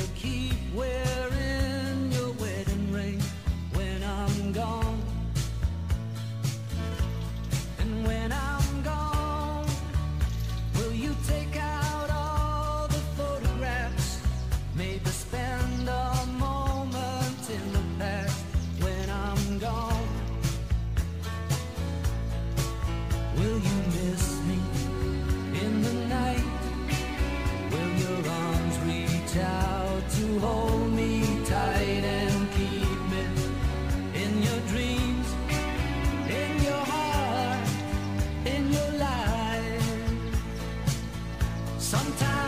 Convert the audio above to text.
you keep wearing your wedding ring when I'm gone. Sometimes